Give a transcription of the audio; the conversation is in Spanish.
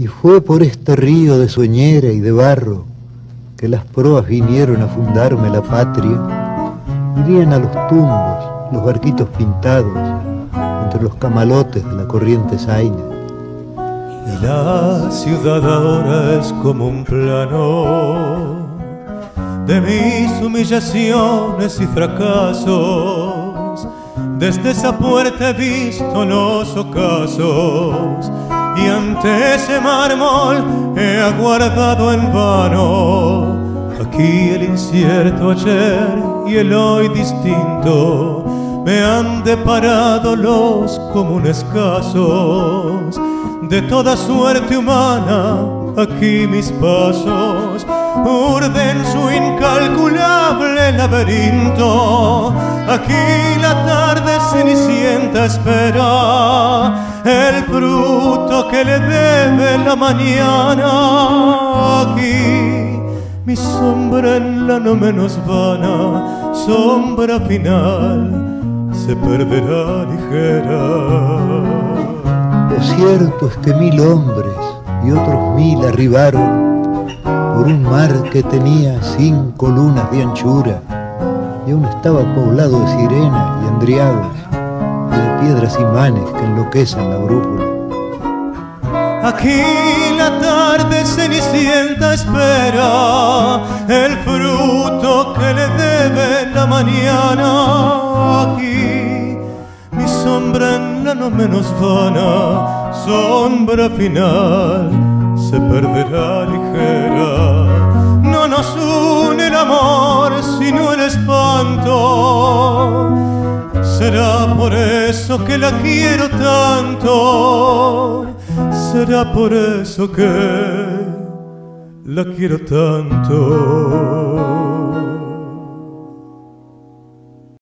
Y fue por este río de sueñera y de barro que las proas vinieron a fundarme la patria. Irían a los tumbos, los barquitos pintados, entre los camalotes de la corriente zaina. Y la ciudad ahora es como un plano de mis humillaciones y fracasos. Desde esa puerta he visto los ocasos y ante ese mármol he aguardado en vano. Aquí el incierto ayer y el hoy distinto me han deparado los comunes casos de toda suerte humana. Aquí mis pasos urden su incalculable laberinto. Aquí la tarde cenicienta espera el fruto que le debe la mañana. Aquí mi sombra en la no menos vana, sombra final, se perderá ligera. Lo cierto es que mil hombres y otros mil arribaron por un mar que tenía cinco lunas de anchura y aún estaba poblado de sirenas y andriagos y de piedras imanes que enloquecen la brújula. Aquí la tarde cenicienta espera el fruto que le debe la mañana. Aquí mi sombra en la no menos vana, sombra final, se perderá ligera. No nos une el amor sino el espanto. Será por eso que la quiero tanto será por eso que la quiero tanto.